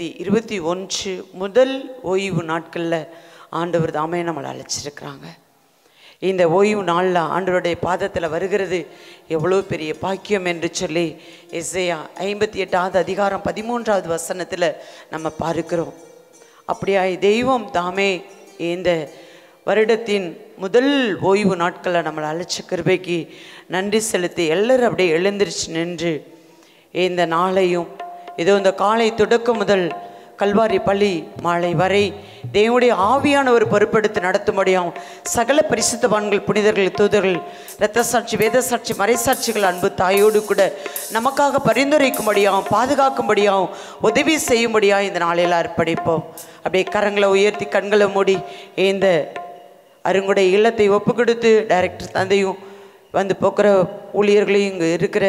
ரெண்டாயிரத்தி இருபத்தி ஒன்று முதல் ஓய்வு நாட்களில் ஆண்டவர் தாமே நம்மளை அழைச்சிருக்கிறாங்க. இந்த ஓய்வு நாளில் ஆண்டவருடைய பாதத்தில் வருகிறது எவ்வளோ பெரிய பாக்கியம் என்று சொல்லி எஸ்ஐயா ஐம்பத்தி எட்டாவது அதிகாரம் பதிமூன்றாவது வசனத்தில் நம்ம பார்க்கிறோம். அப்படியாய் தெய்வம் தாமே இந்த வருடத்தின் முதல் ஓய்வு நாட்களில் நம்மளை அழைச்ச கிருபைக்கு நன்றி செலுத்தி எல்லோரும் அப்படியே எழுந்திருச்சு நின்று இந்த நாளையும் இதோ இந்த காலை தொடக்கம் முதல் கல்வாரி பள்ளி மாலை வரை தேவனுடைய ஆவியானவர் பொறுப்பெடுத்து நடத்தும்படியாகும் சகல பரிசுத்தவான்கள் புனிதர்கள் தூதர்கள் இரத்த சாட்சி வேத சாட்சி மறைசாட்சிகள் அன்பு தாயோடு கூட நமக்காக பரிந்துரைக்கும்படியாகவும் பாதுகாக்கும்படியாகவும் உதவி செய்யும்படியாக இந்த நாளையில் அர்ப்பணிப்போம். அப்படியே கரங்களை உயர்த்தி கண்களை மூடி இந்த அருங்குடை இல்லத்தை ஒப்பு கொடுத்து டைரக்டர் தந்தையும் வந்து போக்குற ஊழியர்களையும் இங்கே இருக்கிற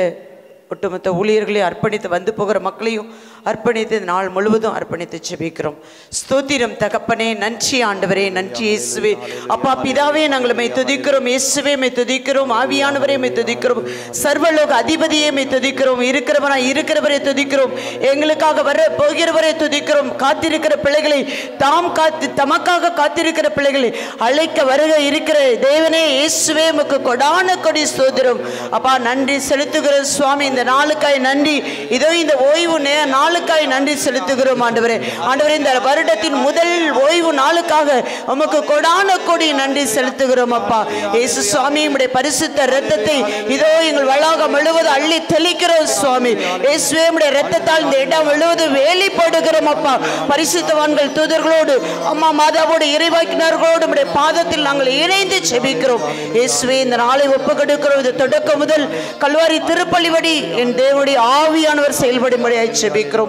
ஒட்டுமொத்த ஊழியர்களையும் அர்ப்பணித்து வந்து போகிற மக்களையும் அர்ப்பணித்து நாள் முழுவதும் அர்ப்பணித்து செபிக்கிறோம் ஸ்தோத்திரம் தகப்பனே நன்றி ஆண்டவரே நன்றி இயேசுவே. அப்பா பிதாவே நாங்கள் மை துதிக்கிறோம். இயேசுவே மை துதிக்கிறோம். ஆவியானவரே மை துதிக்கிறோம். சர்வலோக அதிபதியே மை துதிக்கிறோம். இருக்கிறவனா இருக்கிறவரை துதிக்கிறோம். எங்களுக்காக வர போகிறவரை துதிக்கிறோம். காத்திருக்கிற பிள்ளைகளை தாம் காத்து தமக்காக காத்திருக்கிற பிள்ளைகளை அழைக்க வருக இருக்கிற தேவனே இயேசுவே உமக்கு கொடான கொடி ஸ்தோத்திரம். அப்பா நன்றி செலுத்துகிற சுவாமி இந்த நாளுக்காய் நன்றி. இதோ இந்த ஓய்வு நே நாளுக்காய் நன்றி செலுத்துகிறோம் ஆண்டவரே. ஆண்டவரே இந்த வருடத்தின் முதல் ஓய்வு நாளுக்காக உமக்கு கொடான கொடி நன்றி செலுத்துகிறோம் அப்பா. இயேசு சுவாமி உடைய பரிசுத்த ரத்தத்தை இதோ எங்கள் வளாகம் முழுவதும் அள்ளி தெளிக்கிறோம் சுவாமி. இயேசுவே உம்முடைய இரத்தத்தால் இந்த இடம் முழுவதும் வேலி போடுகிறோம் அப்பா. பரிசுத்தவான்கள் தூதர்களோடு அம்மா மாதாவோடு இறைவாக்கினர்களோடு உடைய பாதத்தில் நாங்கள் இணைந்து செபிக்கிறோம். இயேசுவே இந்த நாளை ஒப்பு கொடுக்கிறோம் இது தொடக்கம் முதல் கல்வாரி திருப்பள்ளிவடி என் தேவனுடைய ஆவியானவர் செயல்படும்படியாய் செபிக்கிறோம்.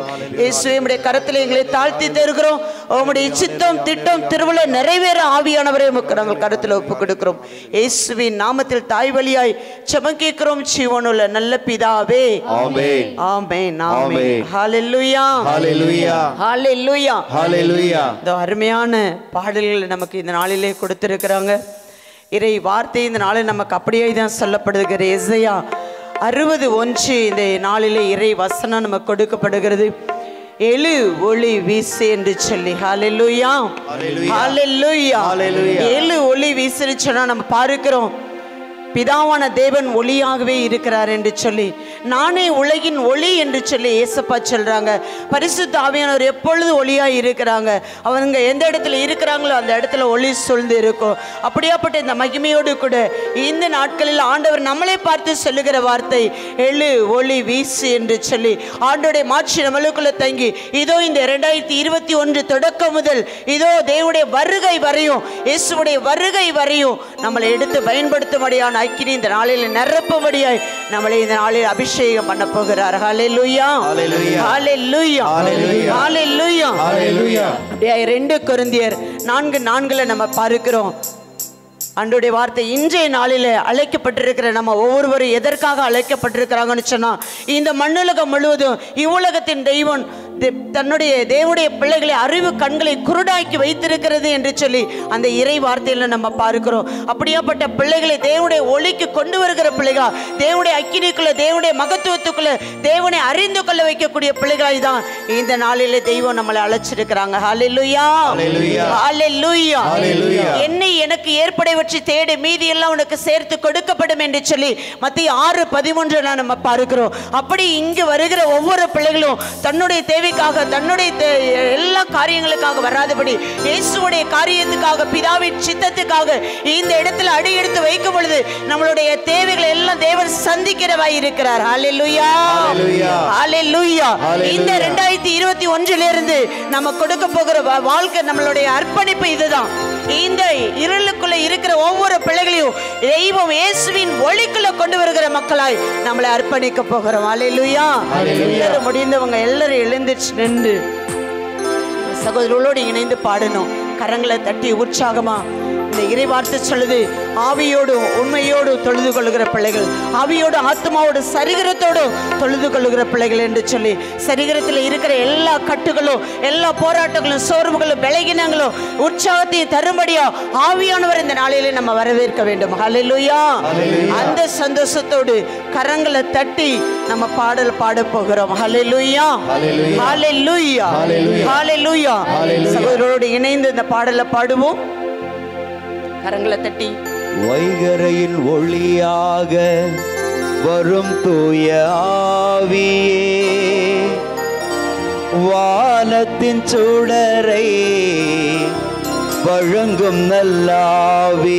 இயேசுவே உம்முடைய கரத்தில் எங்களை தாழ்த்தி தருகிறோம். உம்முடைய சித்தம் திட்டம் திருவிழா நிறைவேற ஆவியானவரை உமக்கு நாங்கள் கருத்தில் ஒப்பு கொடுக்கிறோம். இயேசுவின் நாமத்தில் தாய் வழியாய் செபம் கேட்கிறோம். ஜீவனுள்ள நல்ல பிதாவே. அருமையான பாடல்களை நமக்கு இந்த நாளிலே கொடுத்திருக்கிறாங்க. இறை வார்த்தை இந்த நாளில் நமக்கு அப்படியே தான் சொல்லப்படுகிற எசையா அறுபது ஒன்று இந்த நாளிலே இறை வசனம் நமக்கு கொடுக்கப்படுகிறது. எழு ஒளி வீசு என்று சொல்லி. ஹalleluya ஹalleluya எழு ஒளி வீசுன்னு சொன்னா நம்ம பார்க்கிறோம். பிதாவான தேவன் ஒளியாகவே இருக்கிறார் என்று சொல்லி நானே உலகின் ஒளி என்று சொல்லி ஏசப்பா சொல்கிறாங்க பரிசுத்த ஆவியானவர் எப்பொழுது ஒளியாக இருக்கிறாங்க? அவங்க எந்த இடத்துல இருக்கிறாங்களோ அந்த இடத்துல ஒளி சூழ்ந்து இருக்கும். அப்படியாப்பட்ட இந்த மகிமையோடு கூட இந்த நாட்களில் ஆண்டவர் நம்மளே பார்த்து சொல்லுகிற வார்த்தை எழு ஒளி வீசு என்று சொல்லி ஆண்டோடைய மாட்சி நம்மளுக்குள்ளே தங்கி இதோ இந்த ரெண்டாயிரத்தி இருபத்தி ஒன்று தொடக்கம் முதல் இதோ தேவனுடைய வருகை வரையும் இயேசுடைய வருகை வரையும் நம்மளை எடுத்து பயன்படுத்தும்படியான அக்கினி இந்த நாளில் நிரப்பும்படியாய் நம்மளை இந்த நாளில் அபிஷேகம் பண்ண போகிறார். ஹalleluya. ஹalleluya. ஹalleluya. அப்படியே ரெண்டு கொரிந்தியர் நான்கு நான்குல நம்ம பார்க்கிறோம். அன்றைய வார்த்தை இன்றைய நாளில் அழைக்கப்பட்டிருக்கிற நம்ம ஒவ்வொருவரும் எதற்காக அழைக்கப்பட்டிருக்கிறாங்கன்னு சொன்னா இந்த மண்ணுலகம் முழுவதும் இவ்வுலகத்தின் தெய்வம் தன்னுடைய தேவனுடைய பிள்ளைகளை அறிவு கண்களை குருடாக்கி வைத்திருக்கிறது என்று சொல்லி அந்த இறை வார்த்தையில நம்ம பார்க்கிறோம். அப்படியாப்பட்ட பிள்ளைகளை தேவனுடைய ஒளிக்கு கொண்டு வருகிற பிள்ளைகா தேவனுடைய அக்கினிக்குள்ள தேவனுடைய மகத்துவத்துக்குள்ள தேவனை அறிந்து கொள்ள வைக்கக்கூடிய பிள்ளைகளாய் தான் இந்த நாளிலே தெய்வம் நம்மளை அழைச்சிருக்கிறாங்க. என்னை எனக்கு ஏற்படைவற்றை தேடு மீதி எல்லாம் உனக்கு சேர்த்து கொடுக்கப்படும் என்று சொல்லி மத்திய ஆறு பதிமூன்றுல நம்ம பார்க்கிறோம். அப்படி இங்கு வருகிற ஒவ்வொரு பிள்ளைகளும் தன்னுடைய தேவைக்காக தன்னுடைய எல்லா காரியங்களுக்காக வராதபடி இயேசுவுடைய காரியத்துக்காக பிதாவின் சித்தத்துக்காக இந்த இடத்துல அடி எடுத்து வைக்கும் பொழுது நம்மளுடைய தேவைகளை எல்லாம் தேவன் சந்திக்கிறவாய் இருக்கிறார். ஹalleluya ஹalleluya. இந்த ரெண்டாயிரத்தி இருபத்தி ஒன்றிலிருந்து நம்ம கொடுக்க போகிற வாழ்க்கை நம்மளுடைய அர்ப்பணிப்பு இதுதான். இந்த இருளுக்குள்ள இருக்கிற ஒவ்வொரு பிள்ளைகளையும் தெய்வம் இயேசுவின் ஒளிக்குள்ள கொண்டு வருகிற மக்களாய் நம்மளை அர்ப்பணிக்க போகிறோம். அலையிலுயா முடிந்தவங்க எல்லாரும் எழுந்திருச்சு ரெண்டு. சகோதரர்களோடு இணைந்து பாடணும். கரங்களை தட்டி உற்சாகமா இந்த இறைவார்த்தை சொல்லுது. ஆவியோடு உண்மையோடு தொழுது கொள்கிற பிள்ளைகள். ஆவியோடு ஆத்மாவோடு சரிகரத்தோடு தொழுது கொள்கிற பிள்ளைகள் என்று சொல்லி சரிகரத்தில் இருக்கிற எல்லா கட்டுகளும் எல்லா போராட்டங்களும் சோர்வுகளும் விலகினங்களும் உற்சாகத்தையும் தரும்படியா ஆவியானவர் இந்த நாளிலே நம்ம வரவேற்க வேண்டும். ஹலெலுயா அந்த சந்தோஷத்தோடு கரங்களை தட்டி நம்ம பாடல் பாட போகிறோம். ஹலெலுயா ஹலெலுயா ஹலெலுயா சகோதரோடு இணைந்து இந்த பாடலை பாடுவோம். கரங்களை தட்டி. வைகரையின் ஒளியாக வரும் தூய ஆவியே. வானத்தின் சுடரை வழங்கும் நல்லாவியே.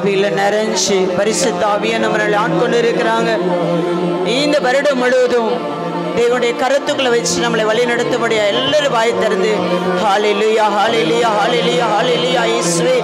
ஆவியில நிறைஞ்சு பரிசுத்த ஆவிய நம்மளை ஆட்கொண்டு இருக்கிறாங்க இந்த வருடம் முழுவதும் தேவனுடைய கருத்துக்களை வச்சு நம்மளை வழி நடத்தபடியா எல்லாரும் வாய் திறந்து ஹாலிலுயா ஹாலிலுயா ஹாலிலுயா ஹாலிலுயா இயேசுவே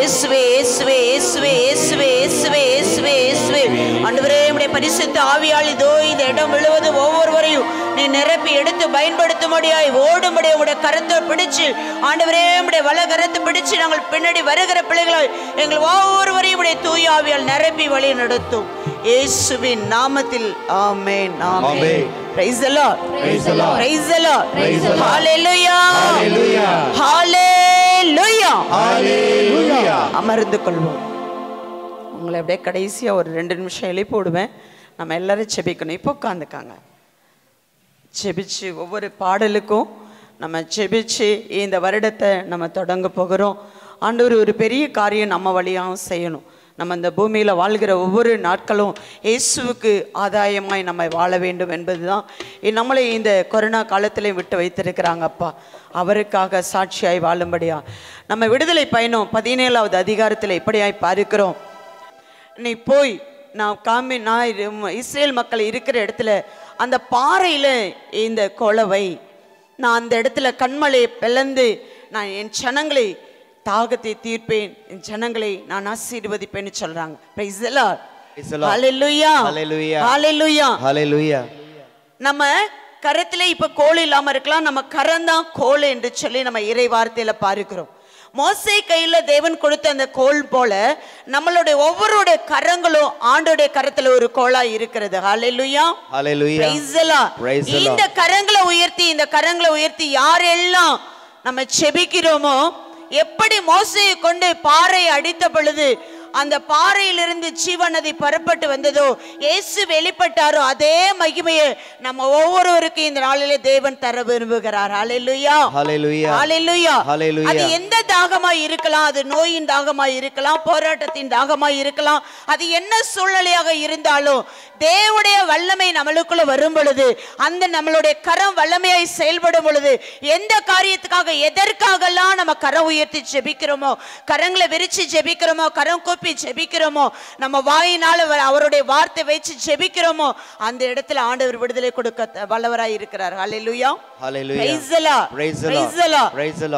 இஸ்வே இஸ்வே இஸ்வே இஸ்வே இஸ்வே இஸ்வே இஸ்வே ஆண்டவரே உம்முடைய பரிசுத்த ஆவியால் இதோ இந்த இடம் முழுவதும் ஒவ்வொருவரையும் நீ நிரப்பி எடுத்து பயன்படுத்தும்படியாய் ஓடும்படியா உடைய கரத்தை பிடிச்சு ஆண்டவரே உடைய வல கரத்தை பிடிச்சு நாங்கள் பின்னாடி வருகிற பிள்ளைகளாய் எங்கள் ஒவ்வொருவரையும் உடைய தூய ஆவியால் நிரப்பி வழி நடத்தும் இயேசுவின் நாமத்தில் ஆமென் ஆமென். Praise the Lord. Hallelujah. Hallelujah. Hallelujah. ஹalleluya அமர்ந்து கொள்வோம் உங்களை அப்படியே கடைசியாக ஒரு ரெண்டு நிமிஷம் எழுப்பி விடுவேன் நம்ம எல்லோரும் செபிக்கணும். இப்போ உட்காந்துக்காங்க செபிச்சு ஒவ்வொரு பாடலுக்கும் நம்ம செபிச்சு இந்த வருடத்தை நம்ம தொடங்க போகிறோம். ஆண்டவர் ஒரு பெரிய காரியம் நம்ம வழியாகவும் செய்யணும். நம்ம இந்த பூமியில் வாழ்கிற ஒவ்வொரு நாட்களும் இயேசுவுக்கு ஆதாயமாய் நம்ம வாழ வேண்டும் என்பது தான் நம்மளை இந்த கொரோனா காலத்திலையும் விட்டு வைத்திருக்கிறாங்க அப்பா. அவருக்காக சாட்சியாய் வாழும்படியா. நம்ம விடுதலை பயணம் பதினேழாவது அதிகாரத்தில் இப்படியாய் பார்க்கிறோம். நீ போய் நான் காமி நான் இஸ்ரேல் மக்கள் இருக்கிற இடத்துல அந்த பாறையில் இந்த கொலவை நான் அந்த இடத்துல கண்மலையை பிளந்து நான் என் ஜனங்களை தாகத்தை தீர்ப்பேன் என் ஜனங்களை நான் ஆசீர்வதிப்பேன்னு. ஹalleluya நம்ம கரத்துல இப்ப கோல் இல்லாம இருக்கலாம் நம்ம கரந்தான் கோல் என்று சொல்லி நம்ம இறை வார்த்தையில பார்க்கிறோம். மோசே கையில தேவன் கொடுத்த அந்த கோல் போல நம்மளுடைய ஒவ்வொருடைய கரங்களும் ஆண்டோடைய கரத்துல ஒரு கோலா இருக்கிறது. ஹalleluya. இந்த கரங்களை உயர்த்தி இந்த கரங்களை உயர்த்தி யாரெல்லாம் நம்ம செபிக்கிறோமோ எப்படி மோசையை கொண்டு பாறை அடித்த பொழுது அந்த பாறையிலிருந்து ஜீவநதி புறப்பட்டு வந்ததோ இயேசு வெளிப்பட்டாரோ அதே மகிமையை நம்ம ஒவ்வொருவருக்கும் இந்த நாளிலே தேவன் தர விரும்புகிறார். ஹalleluya Hallelujah. அது எந்த தாகமாய் இருக்கலாம் அது நோயின் தாகமாய் இருக்கலாம் போராட்டத்தின் தாகமாய் இருக்கலாம் அது என்ன சூழ்நிலையாக இருந்தாலும் தேவனுடைய வல்லமை நம்மளுக்குள்ள வரும் பொழுது அந்த நம்மளுடைய கரம் வல்லமையாய் செயல்படும் பொழுது எந்த காரியத்துக்காக எதற்காகலாம் நம்ம கரம் உயர்த்தி ஜெபிக்கிறோமோ கரங்களை விரிச்சு ஜெபிக்கிறோமோ கரம் கூப்பி ஜெபிக்கிறோமோ? நம்ம வாயினால அவருடைய வார்த்தை வச்சு ஜெபிக்கிறோமோ? அந்த இடத்துல ஆண்டவர் விடுதலை கொடுக்க வல்லவராய் இருக்கிறார். ஹalleluya Lord.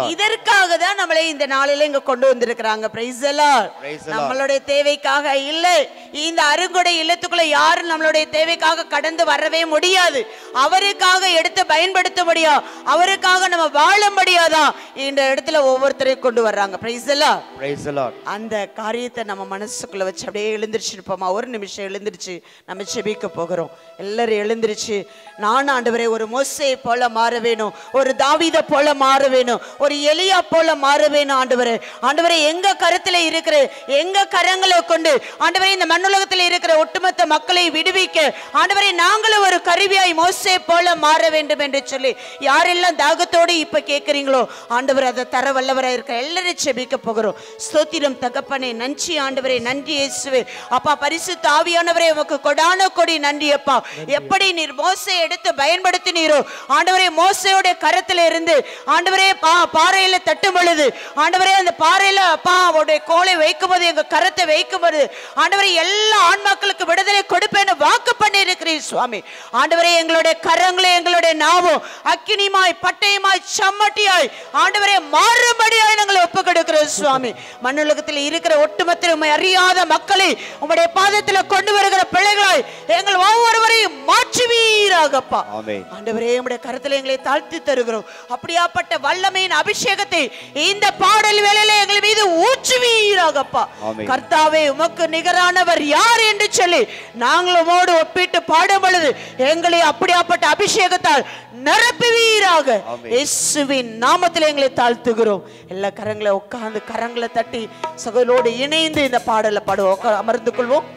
இதற்காக தான் நம்மளை இந்த நாளில இங்க கொண்டு வந்திருக்கிறாங்க. Lord. நம்மளுடைய தேவைக்காக இல்லை. இந்த அருங்கொடை இல்லத்துக்குள்ள யாரும் நம்மளுடைய தேவைக்காக கடந்து வரவே முடியாது. அவருக்காக எடுத்து பயன்படுத்த முடியும். அவருக்காக நம்ம வாழ முடியாதான் இந்த இடத்துல ஒவ்வொருத்தரையும் கொண்டு வர்றாங்க. Lord. அந்த காரியத்தை நம்ம மனசுக்குள்ள வச்சு அப்படியே எழுந்திருச்சு இருப்போமா ஒரு நிமிஷம் எழுந்திருச்சு நம்ம செபிக்க போகிறோம். எல்லாரும் எழுந்திருச்சு நான் ஆண்டவரே ஒரு மோசையை போல மாற வேணும் ஒரு தாவீத போல மாற வேணும் ஒரு எலியா போல மாற வேணும் ஆண்டவரே. ஆண்டவரே எங்க கருத்துல இருக்கிற எங்க கரங்களை கொண்டு ஆண்டவரே இந்த மண்ணுலகத்தில் இருக்கிற ஒட்டுமொத்த மக்களை விடுவிக்க ஆண்டவரே நாங்களும் ஒரு கருவியாய் மோசை போல மாற வேண்டும் என்று சொல்லி யாரெல்லாம் தாகத்தோடு இப்ப கேட்குறீங்களோ கேட்கிறார்களோ ஆண்டவர் அதை தர வல்லவராக இருக்க எல்லாரும் செபிக்க போகிறோம். ஸ்தோத்திரம் தகப்பனே நன்றி ஆண்டவரே நன்றி இயேசுவே. அப்பா பரிசுத்த ஆவியானவரே உமக்கு கொடான கொடி நன்றி அப்பா. எப்படி நீர் மோசை எடுத்து பயன்படுத்தினீரோ ஆண்டவரே மோசையோட கரத்துல இருந்து ஆண்டவரே பா பாறையில தட்டும் பொழுது ஆண்டவரே அந்த பாறையில அப்பா அவருடைய கோலை வைக்கும்போது எங்க கரத்தை வைக்கும்போது ஆண்டவரே எல்லா ஆன்மாக்களுக்கு விடுதலை கொடுப்பேன்னு வாக்கு பண்ணி இருக்கிறீர் சுவாமி. ஆண்டவரே எங்களுடைய கரங்களை எங்களுடைய நாவும் அக்கினிமாய் பட்டயமாய் சம்மட்டியாய் ஆண்டவரே மாறுபடியாய் நாங்கள் ஒப்பு கொடுக்கிறோம் சுவாமி. மண்ணுலகத்தில் இருக்கிற ஒட்டுமொத்த உம்மை அறியாத மக்களை உம்முடைய பாதத்தில் கொண்டு வருகிற பிள்ளைகளாய் எங்கள் ஒவ்வொருவரையும் மாற்றுவீராகப்பா. ஆண்டவரே உம்முடைய கருத்தில் எங்களை தாழ்த்தி தருகிறோம் அப்படியாப்பட்ட வல்லமையின் அபிஷேகத்தை இந்த பாடல் வேளையில எங்கள் மீது ஊற்றுவீராகப்பா. கர்த்தாவே உமக்கு நிகரானவர் யார் என்று சொல்லி நாங்கள் உமோடு ஒப்பிட்டு பாடும் பொழுது எங்களை அப்படியாப்பட்ட அபிஷேகத்தால் நிரப்புவீராக. இயேசுவின் நாமத்தில் எங்களை தாழ்த்துகிறோம் எல்லா கரங்களை உட்கார்ந்து கரங்களை தட்டி சகோதரோடு இணைந்து இந்த பாடலை பாடுவோம். அமர்ந்து கொள்வோம்.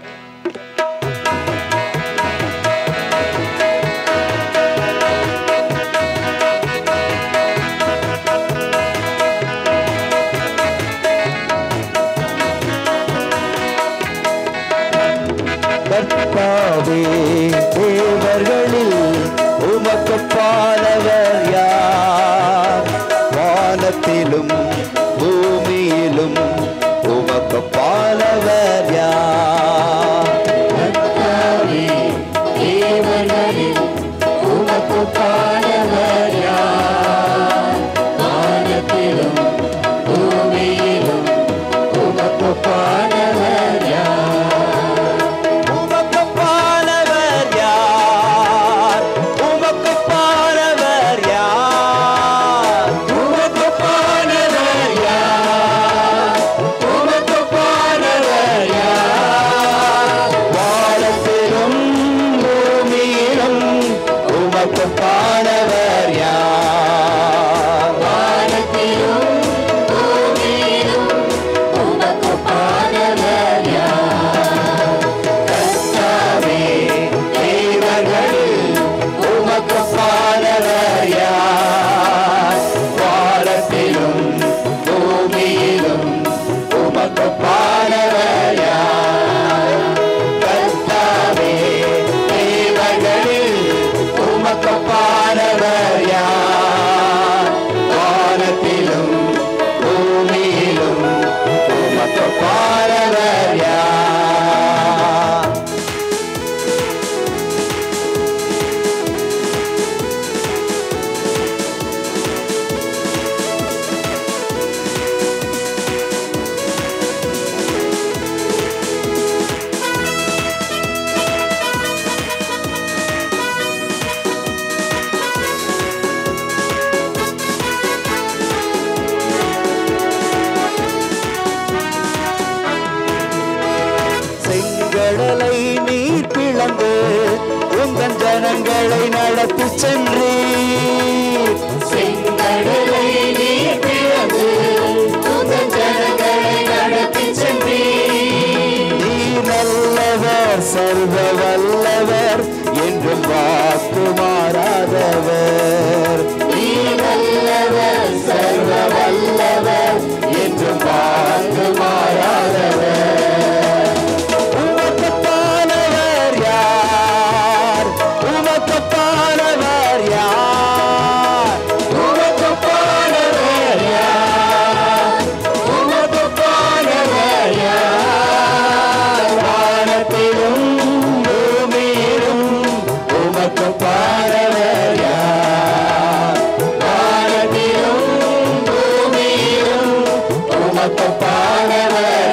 Valeu,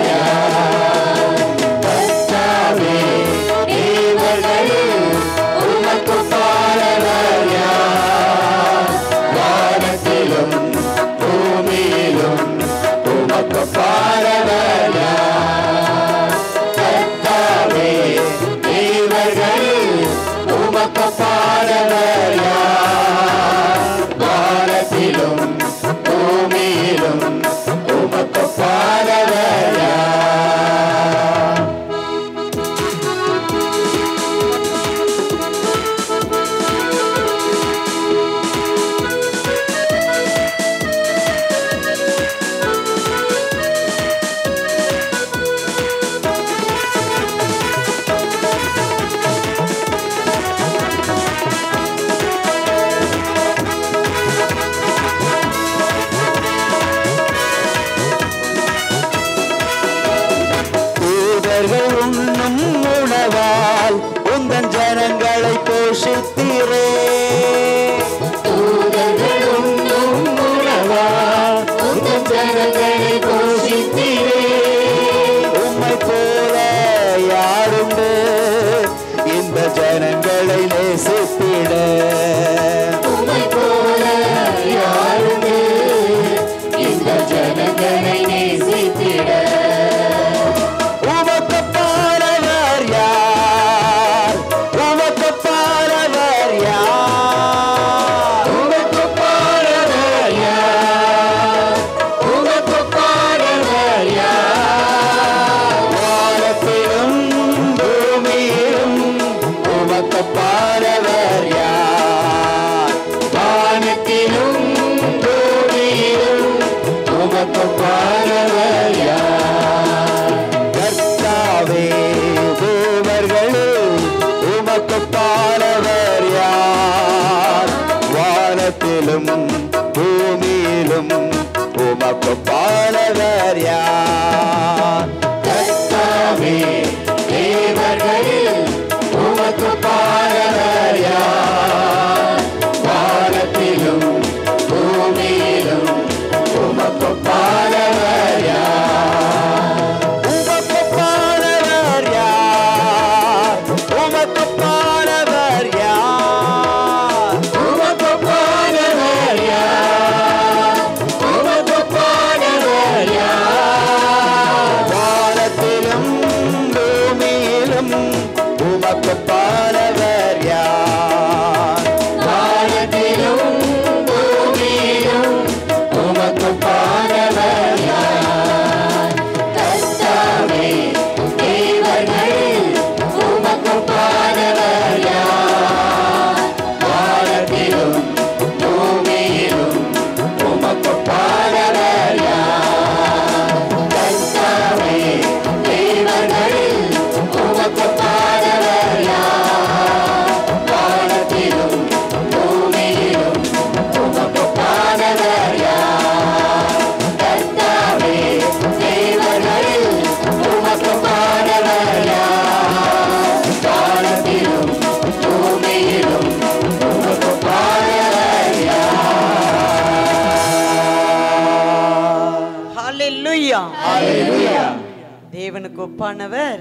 ஒப்பானவர்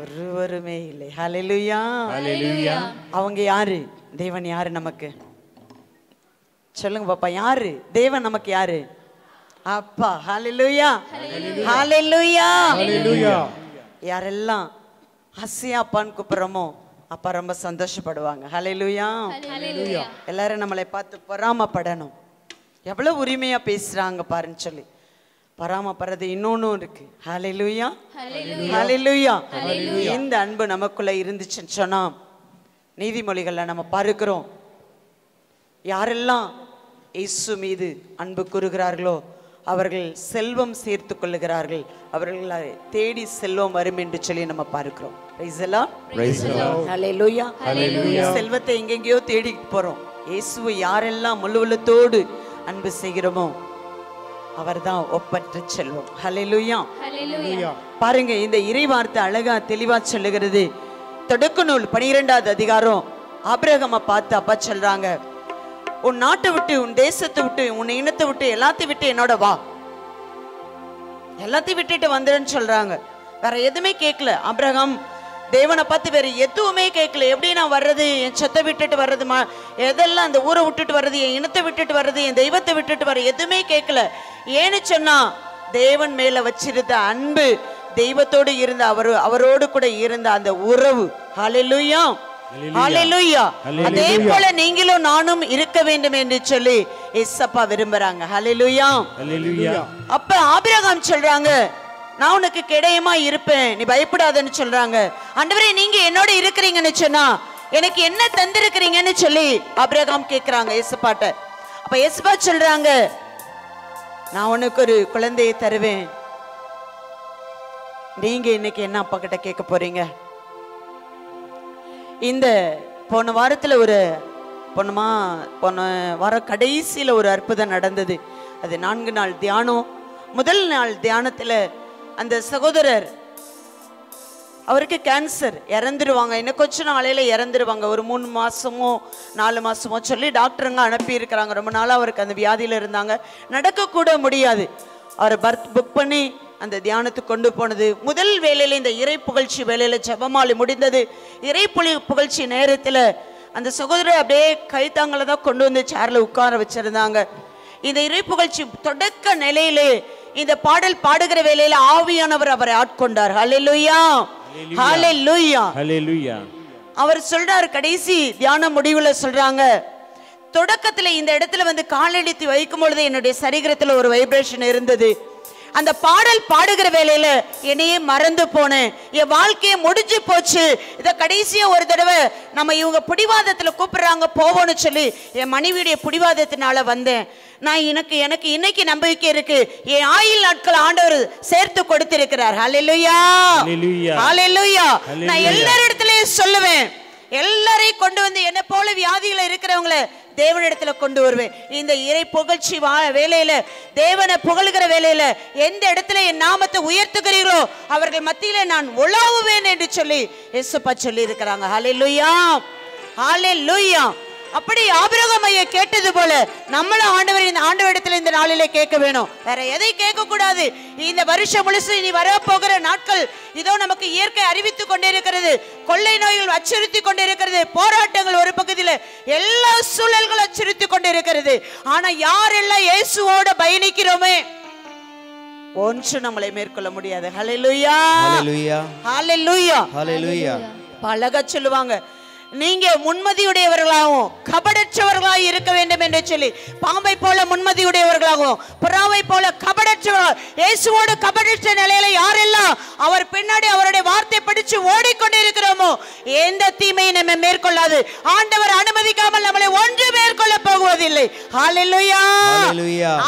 ஒருவருமே இல்லை. ஹalleluya. அவங்க யாரு? தேவன் யாரு நமக்கு? சொல்லுங்க பாப்பா யாரு? தேவன் நமக்கு யாரு? அப்பா ஹalleluya. ஹalleluya. ஹalleluya. யாரெல்லாம் ஹசியா அப்பான்னு கூப்பிடுறோமோ அப்பா ரொம்ப சந்தோஷப்படுவாங்க. ஹalleluya. எல்லாரும் நம்மளை பார்த்து பொறாமப்படணும். எவ்வளவு உரிமையா பேசுறாங்க பாருன்னு சொல்லி. பராமப்படுறது இன்னொன்னும் இருக்கு. ஹalleluya ஹalleluya இந்த அன்பு நமக்குள்ள இருந்துச்சுன்னு சொன்னா நீதிமொழிகள்ல நம்ம பார்க்கிறோம். யாரெல்லாம் இயேசு மீது அன்பு கூறுகிறார்களோ அவர்கள் செல்வம் சேர்த்து கொள்ளுகிறார்கள். அவர்களை தேடி செல்வம் வரும் என்று சொல்லி நம்ம பார்க்கிறோம். Praise the Lord. praise the lord. ஹalleluya செல்வத்தை எங்கெங்கேயோ தேடி போறோம். இயேசுவை யாரெல்லாம் முழு உள்ளத்தோடு அன்பு செய்கிறோமோ அவர்தான் ஒப்பற்ற செல்வம். ஹalleluya பாருங்க இந்த இறை வார்த்தை அழகா தெளிவா சொல்லுகிறது. தொடக்க நூல் பனிரெண்டாவது அதிகாரம். ஆபிரகம பார்த்து அப்பா சொல்றாங்க உன் நாட்டை விட்டு உன் தேசத்தை விட்டு உன் இனத்தை விட்டு எல்லாத்தையும் விட்டு என்னோட வா. எல்லாத்தையும் விட்டுட்டு வந்துடுன்னு சொல்றாங்க. வேற எதுவுமே கேட்கல. ஆபிரகாம் தேவனை பார்த்து வேற எதுவுமே கேட்கல. எப்படி நான் வர்றது? என் சொத்தை விட்டுட்டு வர்றதுமா எதெல்லாம் அந்த ஊரை விட்டுட்டு வர்றது? என் இனத்தை விட்டுட்டு வர்றது? என் தெய்வத்தை விட்டுட்டு வர எதுவுமே கேட்கல. ஏன்னு சொன்னா தேவன் மேல வச்சிருந்த அன்பு தெய்வத்தோடு இருந்த அவர் அவரோடு கூட இருந்த அந்த உறவு. ஹalleluya ஹalleluya அதே போல நீங்களும் நானும் இருக்க வேண்டும் என்று சொல்லி எஸ்ஸப்பா விரும்புறாங்க. ஹalleluya hallelujah. அப்ப ஆபிரகாம் சொல்றாங்க நான் உனக்கு கிடையமா இருப்பேன். நீ பயப்படாதன்னு சொல்றாங்க. ஆண்டவரே நீங்க என்னோட இருக்கிறீங்கன்னு சொன்னா எனக்கு என்ன தந்திருக்கிறீங்கன்னு சொல்லி அப்ரகாம் கேக்குறாங்க இயேசுப்பாட்ட அப்ப இயேசுப்பா சொல்றாங்க நான் உனக்கு ஒரு குழந்தையை தருவேன். நீங்க இன்னைக்கு என்ன அப்பா கிட்ட கேட்க போறீங்க? இந்த போன வாரத்துல ஒரு போனமா போன வாரம் கடைசியில ஒரு அற்புதம் நடந்தது. அது நான்கு நாள் தியானம். முதல் நாள் தியானத்துல அந்த சகோதரர் அவருக்கு கேன்சர் இறந்துருவாங்க. இன்னும் கொஞ்ச நாளையில் இறந்துருவாங்க. ஒரு மூணு மாதமோ நாலு மாதமோ சொல்லி டாக்டருங்க அனுப்பியிருக்கிறாங்க. ரொம்ப நாளாக அவருக்கு அந்த வியாதியில் இருந்தாங்க. நடக்கக்கூட முடியாது. அவரை பர்த் புக் பண்ணி அந்த தியானத்துக்கு கொண்டு போனது. முதல் வேலையில் இந்த இறை புகழ்ச்சி வேலையில் ஜபமாலி முடிந்தது. இறை புலி புகழ்ச்சி நேரத்தில் அந்த சகோதரர் அப்படியே கைத்தாங்களை தான் கொண்டு வந்து சேரில் உட்கார வச்சுருந்தாங்க. இந்த இறை புகழ்ச்சி தொடக்க நிலையிலே இந்த பாடல் பாடுகிற வேலையில ஆவியானவர் அவரை ஆட்கொண்டார். ஹalleluya. ஹalleluya. hallelujah அவர் சொல்றாரு கடைசி தியான முடிவுல சொல்றாங்க தொடக்கத்துல இந்த இடத்துல வந்து காலெடுத்து வைக்கும் பொழுது என்னுடைய சரீரத்துல ஒரு வைப்ரேஷன் இருந்தது. அந்த பாடல் பாடுகிற வேலையில என்னையே மறந்து போனேன். என் வாழ்க்கையே முடிஞ்சு போச்சு. இத கடைசியா ஒரு தடவை நம்ம இவங்க பிடிவாதத்துல கூப்பிடுறாங்க போவோம்னு சொல்லி என் மனைவியுடைய பிடிவாதத்தினால வந்தேன். நான் எனக்கு எனக்கு இன்னைக்கு நம்பிக்கை இருக்கு. என் ஆயுள் நாட்கள் ஆண்டவர் சேர்த்து கொடுத்திருக்கிறார். ஹalleluya. ஹalleluya நான். எல்லாரிடத்திலயும் சொல்லுவேன். எல்லாரையும் கொண்டு வந்து என்ன போல வியாதியில இருக்கிறவங்கள தேவனிடத்துல கொண்டு வருவேன். இந்த இறை புகழ்ச்சி வேலையில தேவனை புகழ்கிற வேலையில எந்த இடத்துல என் நாமத்தை உயர்த்துகிறீர்களோ அவர்கள் மத்தியில நான் உலாவுவேன் என்று சொல்லி எசுப்பா சொல்லி இருக்கிறாங்க ஹalleluya ஹalleluya அப்படி ஆபிரகாம் ஐயா கேட்டது போல நம்மளும் ஆண்டவர் இந்த ஆண்டவரிடத்துல இந்த நாளிலே கேட்க வேணும். வேற எதை கேட்க கூடாது இந்த வருஷம் முழுசு இனி வரப்போகிற நாட்கள் இதோ நமக்கு இயற்கை அறிவித்து கொண்டிருக்கிறது கொள்ளை நோய்கள் அச்சுறுத்தி கொண்டிருக்கிறது போராட்டங்கள் ஒரு பகுதியில் எல்லா சூழல்களும் அச்சுறுத்தி கொண்டிருக்கிறது. ஆனா யாரெல்லாம் இயேசுவோட பயணிக்கிறோமே? ஒன்று நம்மளை மேற்கொள்ள முடியாது. ஹalleluya ஹalleluya ஹalleluya ஹalleluya பழக சொல்லுவாங்க. நீங்க முன்மதியுடையவர்களாகவும் கபடற்றவர்களாய் இருக்க வேண்டும் என்று சொல்லி பாம்பை போல முன்மதியுடையவர்களாகவும் புறாவை போல கபடற்றவர்கள் இயேசுவோடு கபடற்ற நிலையில யாரெல்லாம் அவர் பின்னாடி அவருடைய வார்த்தை படிச்சு ஓடிக்கொண்டு இருக்கிறோமோ எந்த தீமையை நம்ம மேற்கொள்ளாது. ஆண்டவர் அனுமதிக்காமல் நம்மளை ஒன்று மேற்கொள்ள போகுவதில்லை. ஹalleluya.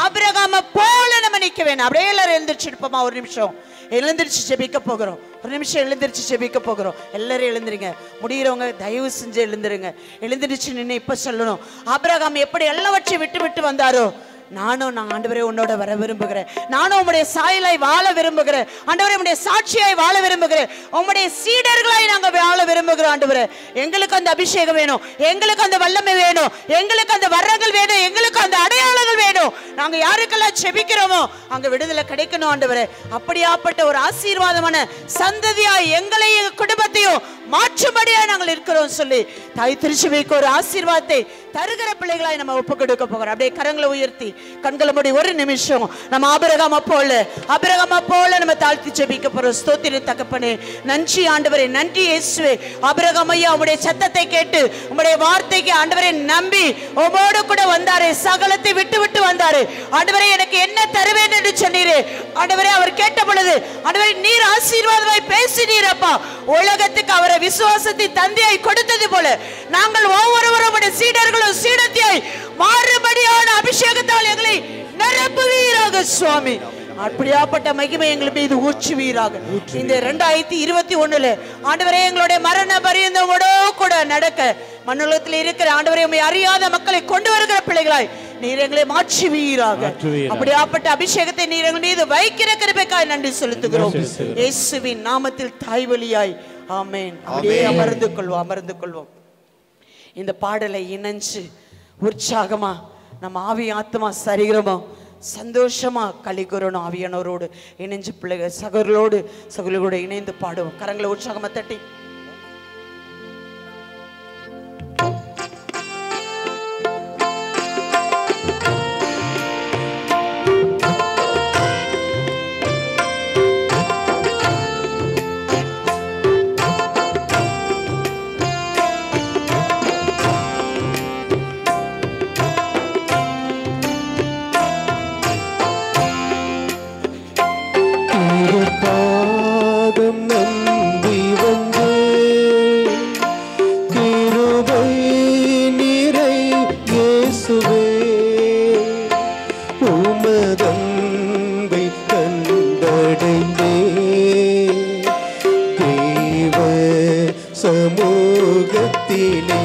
ஆபிரகாம போல நம்ம நிக்க வேணும் அப்படியே எல்லாரும் எழுந்திருச்சு இருப்போமா ஒரு நிமிஷம். எழுந்திரிச்சு ஜெபிக்க போகிறோம். ஒரு நிமிஷம் எழுந்திரிச்சு ஜெபிக்க போகிறோம். எல்லாரும் எழுந்திருங்க. முடிகிறவங்க தயவு செஞ்சு எழுந்துருங்க. எழுந்திரிச்சு நின்று இப்போ சொல்லணும். ஆபிரகாம் எப்படி எல்லாவற்றையும் விட்டு விட்டு வந்தாரோ நானும் நான் ஆண்டவரே உன்னோட வர விரும்புகிறேன். நானும் உம்முடைய சாயலாய் வாழ விரும்புகிறேன். ஆண்டவரே உம்முடைய சாட்சியாய் வாழ விரும்புகிறேன். உம்முடைய சீடர்களாய் நாங்கள் வாழ விரும்புகிறோம் ஆண்டவரே. எங்களுக்கு அந்த அபிஷேகம் வேணும். எங்களுக்கு அந்த வல்லமை வேணும். எங்களுக்கு அந்த வரங்கள் வேணும். எங்களுக்கு அந்த அடையாளங்கள் வேணும். நாங்கள் யாருக்கெல்லாம் செபிக்கிறோமோ அங்கே விடுதலை கிடைக்கணும் ஆண்டவரே. அப்படியாப்பட்ட ஒரு ஆசீர்வாதமான சந்ததியாய் எங்களையும் குடும்பத்தையும் மாற்றும்படியா நாங்கள் இருக்கிறோம் சொல்லி தாய் திருச்சுவைக்கு ஒரு ஆசீர்வாதத்தை தருகிற பிள்ளைகளாய் நம்ம ஒப்பு கொடுக்க போகிறோம். அப்படியே கரங்களை உயர்த்தி கண்களை மூடி ஒரு நிமிஷம். நம்ம ஆபிரகாம போல ஆபிரகாம போல நம்ம தாழ்த்தி ஜெபிக்க போறோம் ஸ்தோத்திர தகப்பனே நன்றி ஆண்டவரே நன்றி இயேசுவே. ஆபிரகாம் ஐயா உங்களுடைய சத்தத்தை கேட்டு உங்களுடைய வார்த்தைக்கு ஆண்டவரை நம்பி உமோடு கூட வந்தாரு சகலத்தை விட்டு விட்டு வந்தாரு. ஆண்டவரே எனக்கு என்ன தருவேன் என்று சொன்னீரே. ஆண்டவரே அவர் கேட்ட பொழுது ஆண்டவரே நீர் ஆசீர்வாதமாய் பேசினீரப்பா உலகத்துக்கு அவரை விசுவாசத்தை தந்தையாய் கொடுத்தது போல நாங்கள் ஒவ்வொருவரும் சீடர்களும் சீடத்தியாய் மாறு மாறுபடியான அபிஷேகத்தால் எங்களை நிரப்புவீராக சுவாமி. அப்படியாப்பட்ட மகிமை எங்கள் மீது ஊற்றுவீராக. இந்த ரெண்டாயிரத்தி இருபத்தி ஒண்ணுல ஆண்டவரே எங்களுடைய மரண பரியந்தோட கூட நடக்க மண்ணுலகத்தில் இருக்கிற ஆண்டவரே உம்மை அறியாத மக்களை கொண்டு வருகிற பிள்ளைகளாய் நீர் எங்களை மாற்றுவீராக. அப்படியாப்பட்ட அபிஷேகத்தை நீர் எங்கள் மீது வைக்கிற கிருபைக்காய் நன்றி செலுத்துகிறோம். நன்றி செலுத்துகிறோம். இயேசுவின் நாமத்தில் தாய் வழியாய் ஆமென். அப்படியே அமர்ந்து கொள்வோம் அமர்ந்து கொள்வோம். இந்த பாடலை இணைஞ்சு உற்சாகமா நம்ம ஆவி ஆத்மா சரிகிறோமோ? சந்தோஷமா கலிகுறணும் ஆவியானவரோடு. இணைஞ்சு பிள்ளைகள் சகர்களோடு சகலோடு இணைந்து பாடுவோம். கரங்களை உற்சாகமா தட்டி. சமூகத்திலே.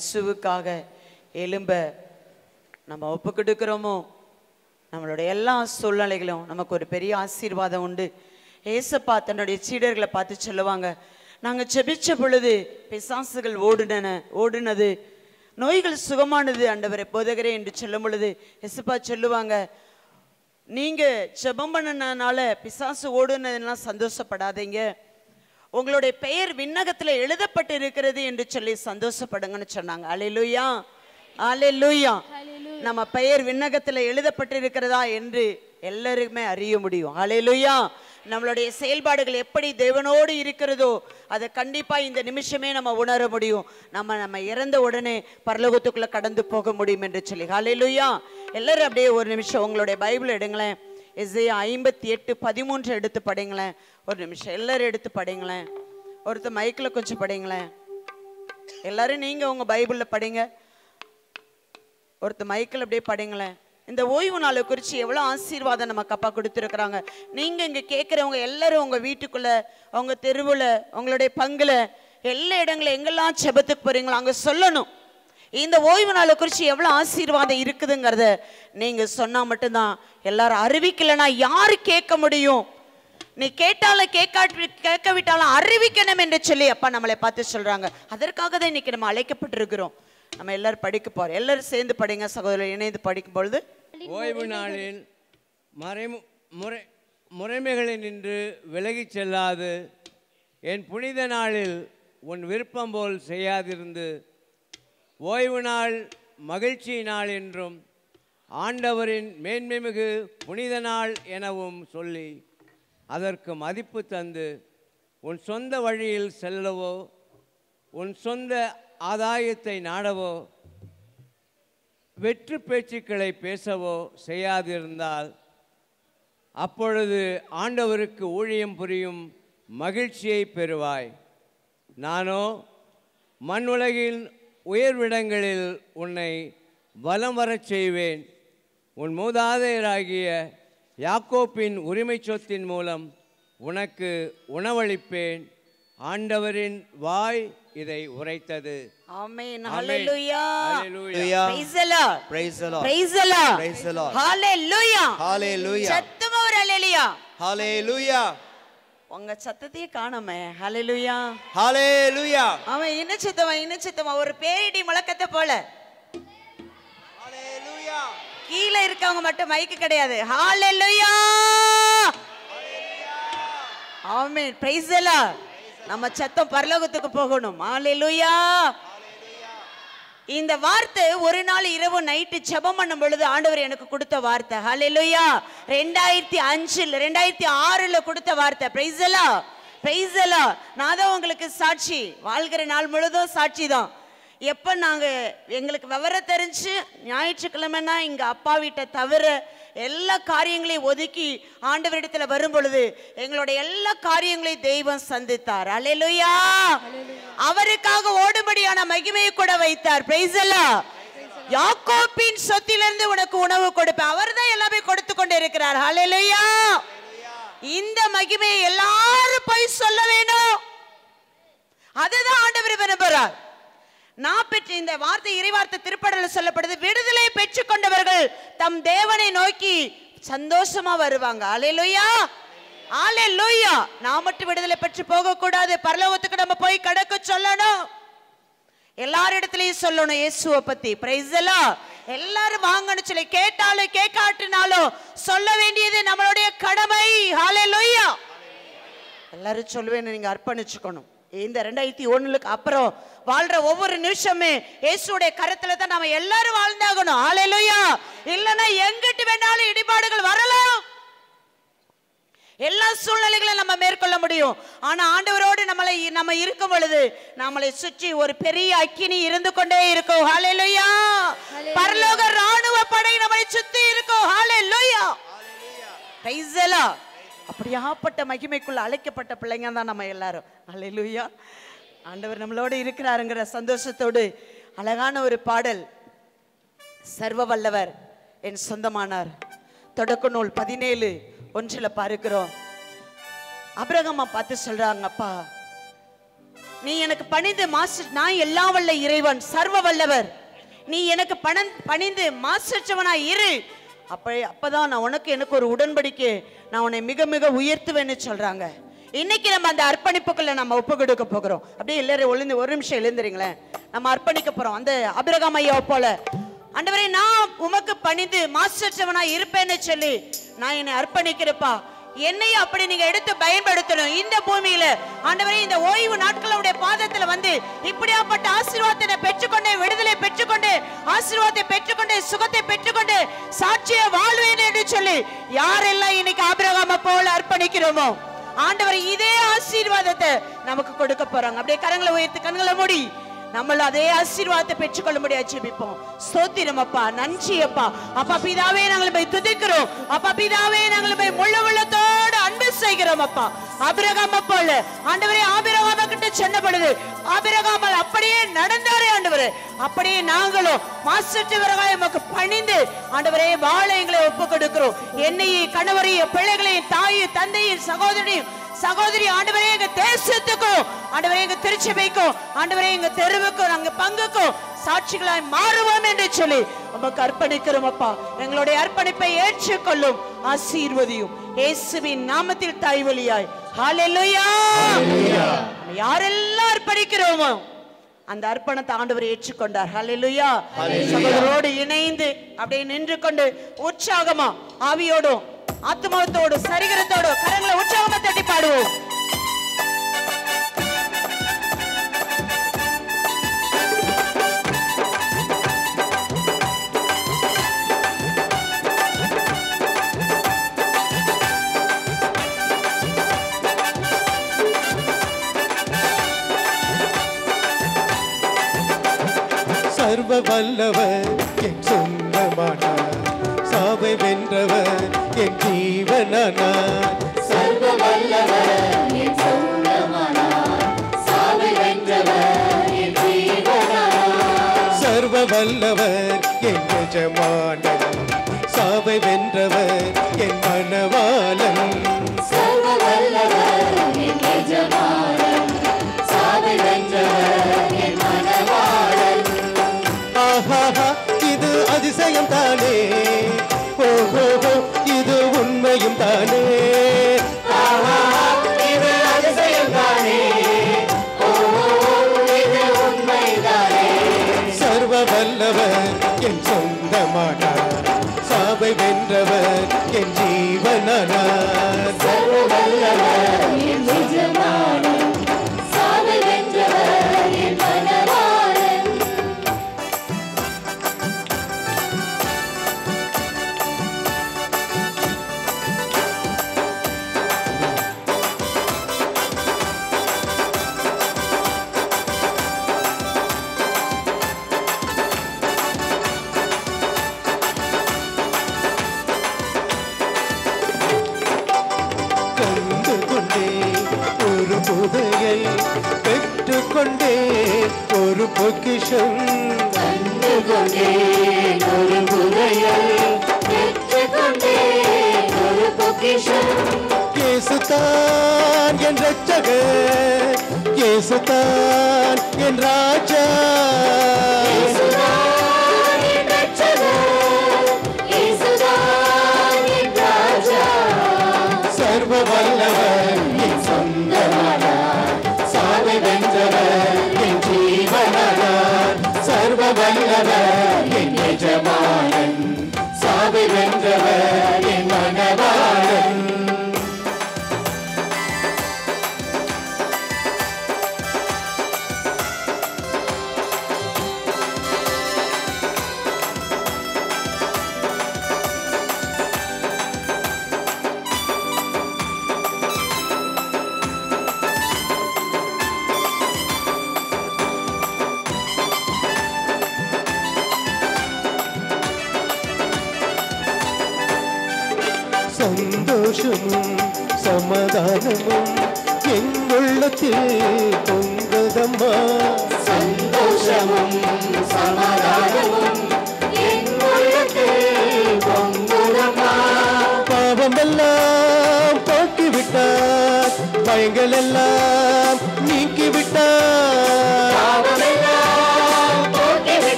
இயேசுவுக்காக எலும்ப நம்ம ஒப்பு கொடுக்கிறோமோ நம்மளுடைய எல்லா சூழ்நிலைகளும் நமக்கு ஒரு பெரிய ஆசீர்வாதம் உண்டு. ஏசப்பா தன்னுடைய சீடர்களை பார்த்து சொல்லுவாங்க நாங்கள் செபிச்ச பொழுது பிசாசுகள் ஓடுனன ஓடுனது. நோய்கள் சுகமானது ஆண்டவரை போதகரே என்று சொல்லும் பொழுது எசப்பா சொல்லுவாங்க நீங்கள் செபம் பண்ணனால பிசாசு ஓடுனதுலாம் சந்தோஷப்படாதீங்க. உங்களுடைய பெயர் விண்ணகத்துல எழுதப்பட்டு இருக்கிறது என்று சொல்லி சந்தோஷப்படுங்கன்னு சொன்னாங்க. அலையிலுயா அலையிலுயா நம்ம பெயர் விண்ணகத்துல எழுதப்பட்டு இருக்கிறதா என்று எல்லாருக்குமே அறிய முடியும். அலையிலுயா நம்மளுடைய செயல்பாடுகள் எப்படி தேவனோடு இருக்கிறதோ அதை கண்டிப்பா இந்த நிமிஷமே நம்ம உணர முடியும். நம்ம நம்ம இறந்த உடனே பரலோகத்துக்குள்ள கடந்து போக முடியும் என்று சொல்லி. ஹalleluya எல்லாரும் அப்படியே ஒரு நிமிஷம் உங்களுடைய பைபிள் எடுங்களேன். எஸ்ஐயா ஐம்பத்தி எட்டு பதிமூன்று எடுத்து படிங்களேன். ஒரு நிமிஷம். எல்லாரும் எடுத்து படிங்களேன். ஒருத்தர் மைக்கில் கொஞ்சம் படிங்களேன். எல்லாரும் நீங்கள் உங்கள் பைபிளில் படிங்க. ஒருத்தர் மைக்கில் அப்படியே படிங்களேன். இந்த ஓய்வு நாளை குறித்து எவ்வளோ ஆசீர்வாதம் நமக்கு அப்பா கொடுத்துருக்குறாங்க. நீங்கள் இங்கே கேட்குறவங்க எல்லாரும் உங்கள் வீட்டுக்குள்ளே அவங்க தெருவில் உங்களுடைய பங்குல எல்லா இடங்களும் எங்கெல்லாம் செபத்துக்கு போறீங்களோ அங்கே சொல்லணும். இந்த ஓய்வு நாளை குறித்து எவ்வளோ ஆசீர்வாதம் இருக்குதுங்கிறத நீங்கள் சொன்னால் மட்டும்தான். எல்லாரும் அறிவிக்கலைன்னா யார் கேட்க முடியும்? நீ கேட்டாலும் கேட்காட்டி கேட்க விட்டாலும் அறிவிக்கணும் என்று சொல்லி அப்பா நம்மளை பார்த்து சொல்றாங்க. அதற்காக தான் இன்னைக்கு நம்ம அழைக்கப்பட்டிருக்கிறோம். நம்ம எல்லாரும் படிக்க போறோம். எல்லாரும் சேர்ந்து படிங்க சகோதரர். இணைந்து படிக்கும் பொழுது ஓய்வு நாளில் மறைமு முறை முறைமைகளில் நின்று விலகிச் செல்லாது. என் புனித நாளில் உன் விருப்பம் போல் செய்யாதிருந்து ஓய்வு நாள் மகிழ்ச்சி நாள் என்றும் ஆண்டவரின் மேன்மைமிகு புனித நாள் எனவும் சொல்லி அதற்கு மதிப்பு தந்து உன் சொந்த வழியில் செல்லவோ உன் சொந்த ஆதாயத்தை நாடவோ வெற்று பேச்சுக்களை பேசவோ செய்யாதிருந்தால் அப்பொழுது ஆண்டவருக்கு ஊழியம் புரியும் மகிழ்ச்சியை பெறுவாய். நானோ மண் உலகின் உயர்விடங்களில் உன்னை வலம் வரச் செய்வேன். உன் மூதாதையராகிய யாக்கோப்பின் உரிமை சொத்தின் மூலம் உனக்கு உணவளிப்பேன் ஆண்டவரின் வாய் இதை உரைத்தது ஆமென் ஆமென். ஹalleluya Hallelujah. praise the lord Praise the Lord. praise the lord Praise the Lord. hallelujah Hallelujah. சத்தமா ஒரு ஹalleluya Hallelujah. உங்க சத்தத்தையே காணோமே ஹalleluya Hallelujah. அவன் என்ன சத்தமா என்ன சத்தமா ஒரு பேரிடி முழக்கத்தை போல. கீழே இருக்கவங்க மட்டும் மைக்கு கிடையாது. ஹalleluya ஆமீன் பிரைஸ் நம்ம சத்தம் பரலோகத்துக்கு போகணும். ஹalleluya இந்த வார்த்தை ஒரு நாள் இரவு நைட்டு ஜெபம் பண்ணும் பொழுது ஆண்டவர் எனக்கு கொடுத்த வார்த்தை. ஹalleluya ரெண்டாயிரத்தி அஞ்சில் ரெண்டாயிரத்தி ஆறுல கொடுத்த வார்த்தை. பிரைஸ் பிரைஸ் நான் தான் உங்களுக்கு சாட்சி. வாழ்கிற நாள் முழுதும் சாட்சி தான் எப்போ நாங்கள் எங்களுக்கு விவரம் தெரிஞ்சு ஞாயிற்றுக்கிழமைனா இங்கே அப்பா வீட்டை தவிர எல்லா காரியங்களையும் ஒதுக்கி ஆண்டவரிடத்தில் வரும் பொழுது எங்களுடைய எல்லா காரியங்களையும் தெய்வம் சந்தித்தார். அலையலுயா அவருக்காக ஓடும்படியான மகிமையை கூட வைத்தார். பிரைஸ் யாக்கோப்பின் சொத்திலிருந்து உனக்கு உணவு கொடுப்பேன். அவர் தான் எல்லாமே இருக்கிறார் ஹalleluya இந்த மகிமையை எல்லாரும் போய் சொல்ல வேணும். அதுதான் ஆண்டவர் விரும்புகிறார். நான் பெற்ற இந்த வார்த்தை இறைவார்த்தை திருப்படல சொல்லப்படுது விடுதலை பெற்று கொண்டவர்கள் தம் தேவனை நோக்கி சந்தோஷமா வருவாங்க. அலையலுயா ஆலையலுயா நான் மட்டும் விடுதலை பெற்று போக கூடாது பரலோகத்துக்கு நம்ம போய் கடக்க சொல்லணும். எல்லாரிடத்துலயும் சொல்லணும் இயேசுவை பத்தி. பிரைஸ் எல்லாரும் வாங்கணும் சொல்லி கேட்டாலும் கேட்காட்டினாலும் சொல்ல வேண்டியது நம்மளுடைய கடமை. ஹாலே ஹalleluya எல்லாரும் சொல்லுவேன்னு நீங்க அர்ப்பணிச்சுக்கணும். இந்த ரெண்டாயிரத்தி ஒண்ணுக்கு அப்புறம் வாழ்ற ஒவ்வொரு நிமிஷமே இயேசுடைய கரத்துல தான் நாம எல்லாரும் வாழ்ந்தாகணும். ஹalleluya இல்லனா எங்கிட்டு வேணாலும் இடிபாடுகள் வரலாம். எல்லா சூழ்நிலைகளும் நம்ம மேற்கொள்ள முடியும். ஆனா ஆண்டவரோடு நம்மளை நம்ம இருக்கும் பொழுது நம்மளை சுற்றி ஒரு பெரிய அக்கினி இருந்து கொண்டே இருக்கும். ஹalleluya பரலோக ராணுவ படை நம்மளை சுத்தி இருக்கும். ஹalleluya பிரைஸ் எல்லாம் அப்படியாப்பட்ட மகிமைக்குள்ள அழைக்கப்பட்ட பிள்ளைங்க தான் நம்ம எல்லாரும். அலையிலுயா ஆண்டவர் நம்மளோட இருக்கிறாருங்கிற சந்தோஷத்தோடு அழகான ஒரு பாடல். சர்வ வல்லவர் என் சொந்தமானார். தொடக்க நூல் பதினேழு ஒன்றில் பார்க்கிறோம். அபிரகமா பார்த்து சொல்றாங்க அப்பா நீ எனக்கு பணிந்து மாஸ்டர் நான் எல்லா வல்ல இறைவன் சர்வ வல்லவர். நீ எனக்கு பணம் பணிந்து மாசற்றவனா இரு. அப்ப அப்பதான் நான் உனக்கு எனக்கு ஒரு உடன்படிக்கை. நான் உன்னை மிக மிக உயர்த்துவேன்னு சொல்றாங்க. இன்னைக்கு நம்ம அந்த அர்ப்பணிப்புக்குள்ள நம்ம ஒப்பு கொடுக்க போகிறோம். அப்படியே எல்லாரும் ஒளிந்து ஒரு நிமிஷம் எழுந்துறீங்களேன் நம்ம அர்ப்பணிக்க போறோம். அந்த அபிரகாம் ஐயாவை போல. ஆண்டவரே நான் உமக்கு பணிந்து மாஸ்டர் செவனா இருப்பேன்னு சொல்லி நான் என்னை அர்ப்பணிக்கிறப்பா. என்னையும் அப்படி நீங்க எடுத்து பயன்படுத்தணும். இந்த பூமியில ஆண்டவரே இந்த ஓய்வு நாட்களுடைய பாதத்துல வந்து இப்படியாப்பட்ட ஆசீர்வாதத்தை பெற்றுக்கொண்டு விடுதலை பெற்றுக்கொண்டு ஆசீர்வாதத்தை பெற்றுக்கொண்டு சுகத்தை பெற்றுக்கொண்டு சாட்சிய வாழ்வேன் என்று சொல்லி யாரெல்லாம் இன்னைக்கு ஆபிரகாம போல அர்ப்பணிக்கிறோமோ ஆண்டவர் இதே ஆசீர்வாதத்தை நமக்கு கொடுக்க போறாங்க. அப்படியே கரங்களை உயர்த்து கண்களை மூடி. நம்மள அதே ஆசீர்வாதத்தை பெற்றுக்கொள்ள முடியாது ஜெபிப்போம். ஸ்தோத்திரம் அப்பா நன்றி அப்பா. அப்பா பிதாவே நாங்கள் போய் துதிக்கிறோம். அப்பா பிதாவே நாங்கள் போய் முள்ள உள்ளத்தோடு அன்பு செய்கிறோம் அப்பா. அபிரகாம் அப்பா இல்ல ஆண்டவரே ஆபிரகாம கிட்ட சொன்னபடுது ஆபிரகாமல் அப்படியே நடந்தாரே ஆண்டவரே. அப்படியே நாங்களும் மாசற்றவர்களாய் நமக்கு பணிந்து ஆண்டவரே வாழை எங்களை ஒப்பு கொடுக்கிறோம் என்னையும் கணவரையும் பிள்ளைகளையும் தாயும் தந்தையும் சகோதரியும் சகோதரி ஆண்டவரே எங்க தேசத்துக்கும் ஆண்டவரே எங்க திருச்சபைக்கும் ஆண்டவரே எங்க தெருவுக்கும் நாங்க பங்குக்கும் சாட்சிகளாய் மாறுவோம் என்று சொல்லி உமக்கு அர்ப்பணிக்கிறோம் அப்பா. எங்களுடைய அர்ப்பணிப்பை ஏற்றுக்கொள்ளும் ஆசீர்வதியும். இயேசுவின் நாமத்தில் தாய் வழியாய் ஹalleluya யாரெல்லாம் அர்ப்பணிக்கிறோமோ அந்த அர்ப்பணத்தை ஆண்டவர் ஏற்றுக்கொண்டார். ஹalleluya சகோதரோடு இணைந்து அப்படியே நின்று கொண்டு உற்சாகமா ஆவியோடும் ஆத்மாவத்தோடு சரிகரத்தோடு கரங்களை உற்சாகமா தட்டி பாடுவோம். சர்வ வல்லவர் என் என் ஜீவனான சர்வ வல்லவர் என் சொந்தமானார் சாவை வென்றவர் என் ஜீவனானார் சர்வ வல்லவர் என் சாவை வென்றவர் என் மனவாளன் சர்வ வல்லவர் என் சாவை வென்றவர் என் மனவாளன் ஆஹாஹா இது அதிசயம் தானே ஜீவனானார் பொக்கிஷம் கண்டு கொண்டே ஒரு புதையை பெற்றுக்கொண்டே இயேசுதான் என் ரட்சகர் இயேசுதான் என் ராஜா.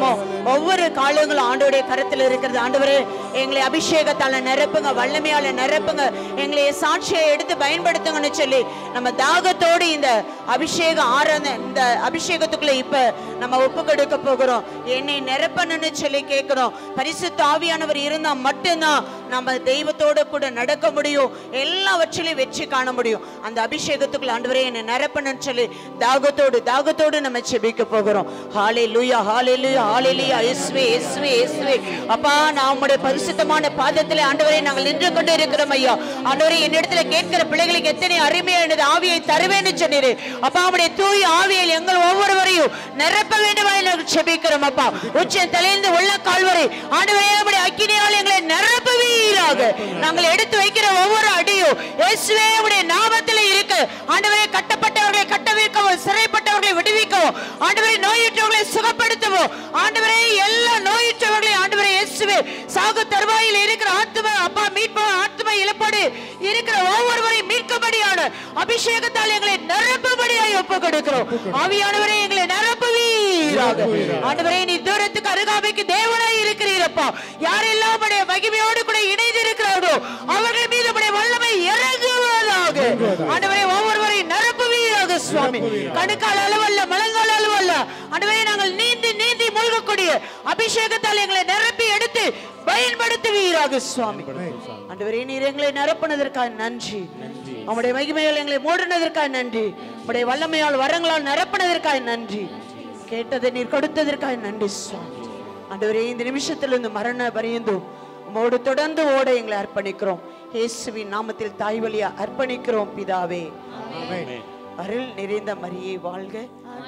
ஒவ்வொரு ஒவ்வொரு காலங்களும் ஆண்டோடைய கரத்தில் இருக்கிறது. ஆண்டவரே எங்களை அபிஷேகத்தால நிரப்புங்க வல்லமையால நிரப்புங்க. எங்களை சாட்சியை எடுத்து பயன்படுத்துங்கன்னு சொல்லி நம்ம தாகத்தோடு இந்த அபிஷேகம் ஆரண இந்த அபிஷேகத்துக்குள்ள இப்ப நம்ம ஒப்பு கொடுக்க போகிறோம். என்னை நிரப்பணும்னு சொல்லி கேட்கிறோம். பரிசு தாவியானவர் இருந்தா மட்டும்தான் நம்ம தெய்வத்தோட கூட நடக்க முடியும். எல்லாவற்றிலையும் வெற்றி காண முடியும். அந்த அபிஷேகத்துக்குள்ள ஆண்டவரே என்னை நிரப்பணும்னு சொல்லி தாகத்தோடு தாகத்தோடு நம்ம செபிக்க போகிறோம். ஹாலே லூயா ஹாலே லூயா ஹாலே லூயா இஸ்வே இஸ்வே இஸ்வே அப்பா நான் உங்களுடைய பரிசுத்தமான பாதத்திலே ஆண்டவரே நாங்கள் நின்று கொண்டு இருக்கிறோம் ஐயா. ஆண்டவரே என்னிடத்துல கேட்கிற பிள்ளைகளுக்கு எத்தனை அருமையானது ஆவியை தருவேன்னு சொன்னீர். அப்பா அவருடைய தூய் ஆவியில் எங்கள் ஒவ்வொருவரையும் நிரப்ப வேண்டுமா என்று செபிக்கிறோம் அப்பா. உச்ச தலைந்து உள்ள கால்வரை ஆண்டவரே அவருடைய அக்கினியால் எங்களை நிரப்புவீராக. நாங்கள் எடுத்து வைக்கிற ஒவ்வொரு அடியும் இயேசுவே அவருடைய நாமத்தில் இருக்கு. ஆண்டவரே கட்டப்பட்டவர்களை கட்டவிக்கவும் சிறைப்பட்டவர்களை விடுவிக்கவும். ஆண்டவரே நோயுற்றவர்களை சுகப்படுத்தவும் ஆண்டவரே எல்லா நோயுற்றவர்களை ஆண்டவரே இயேசுவே சாகு தருவாயில் இருக்கிற ஆத்ம அப்பா மீட்பு ஆத்ம இழப்பாடு இருக்கிற ஒவ்வொருவரையும் மீட்கும்படியான அபிஷேகத்தால் எங்களை நிரப்பும்படியாய் ஒப்பு கொடுக்கிறோம் ஆவியானவரே எங்களை நிரப்புவீராக. ஆண்டவரே நீ தூரத்துக்கு அருகாமைக்கு தேவனாய் இருக்கிறீரப்பா. யாரெல்லாம் உடைய மகிமையோடு கூட இணைந்து இருக்கிறார்களோ அவர்கள் மீது உடைய வல்லமை இறங்குவதாக. ஆண்டவரே நிரப்புவீராக சுவாமி. கணுக்கால் அளவல்ல மலங்கால் அளவல்ல ஆண்டவரே நாங்கள் நீந்தி நீந்தி மூழ்கக்கூடிய அபிஷேகத்தால் எங்களை நிரப்பி எடுத்து பயன்படுத்துவீராக சுவாமி. அன்றுவரே நீர் எங்களை நிரப்பினதற்காக நன்றி. உம்முடைய மகிமையால் எங்களை மூடினதற்காக நன்றி. உம்முடைய வல்லமையால் வரங்களால் நிரப்பினதற்காக நன்றி. கேட்டதை நீர் கொடுத்ததற்காக நன்றி சுவாமி. அன்றுவரே இந்த நிமிஷத்திலிருந்து மரண பரியந்தும் உமோடு தொடர்ந்து ஓட எங்களை அர்ப்பணிக்கிறோம். இயேசுவின் நாமத்தில் தாய் வழியா அர்ப்பணிக்கிறோம் பிதாவே. அருள் நிறைந்த மரியை வாழ்க.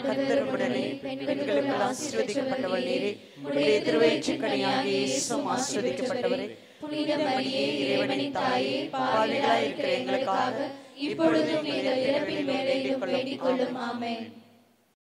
கர்த்தருடனே பெண்களுக்கு ஆசீர்வதிக்கப்பட்டவள் நீரே. உடைய திருவயிற்றுக்கணியாக இயேசும் ஆசீர்வதிக்கப்பட்டவரே. புனித மரியே இறைவனை தாயே பாவிகளாய் இருக்கிற எங்களுக்காக இப்பொழுதும் எங்கள் இறப்பின் மேலே வேண்டிக் கொள்ளும் ஆமென்.